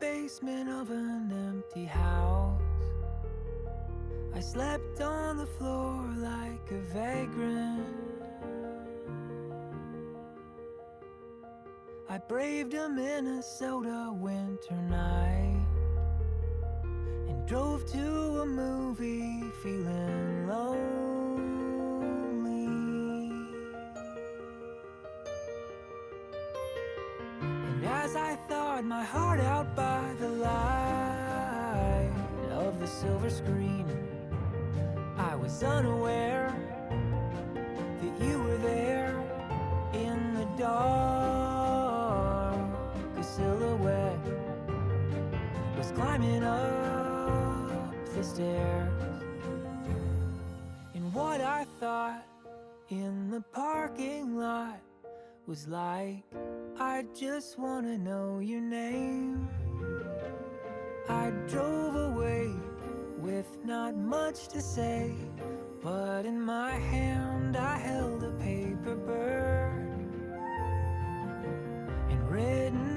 basement of an empty house. I slept on the floor like a vagrant. I braved a Minnesota winter night and drove to a movie feeling lonely. My heart out by the light of the silver screen, I was unaware that you were there in the dark. A silhouette was climbing up the stairs. And what I thought in the parking lot was like, I just wanna know your name. I drove away with not much to say, but in my hand I held a paper bird. And written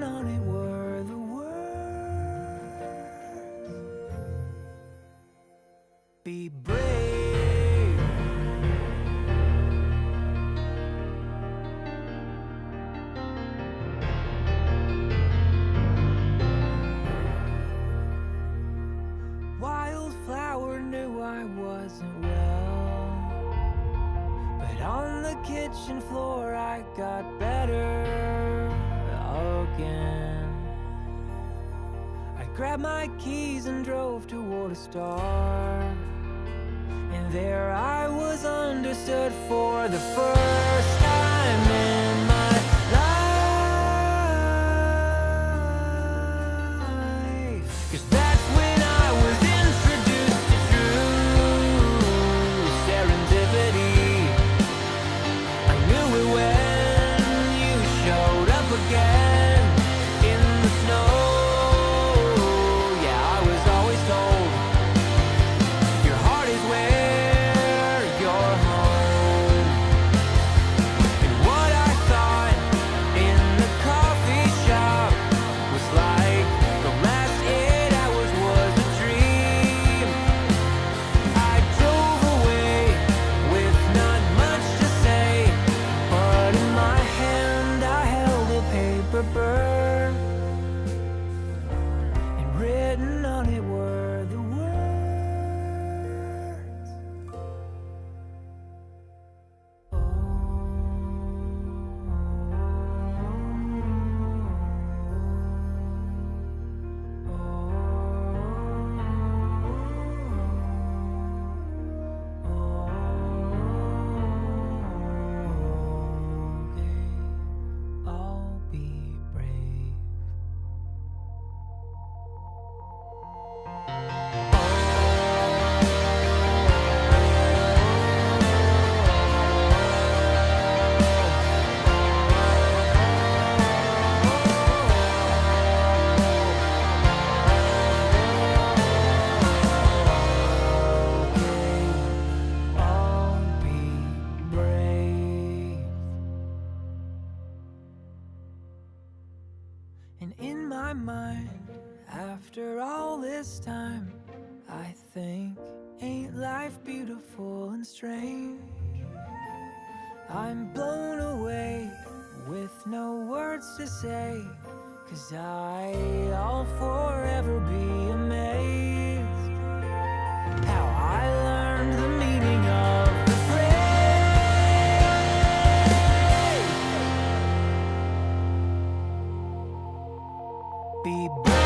I wasn't well. But on the kitchen floor, I got better again. I grabbed my keys and drove toward a star. And there I was understood for the first And in my mind, after all this time, I think, ain't life beautiful and strange? I'm blown away with no words to say, cause I all forever Be brave.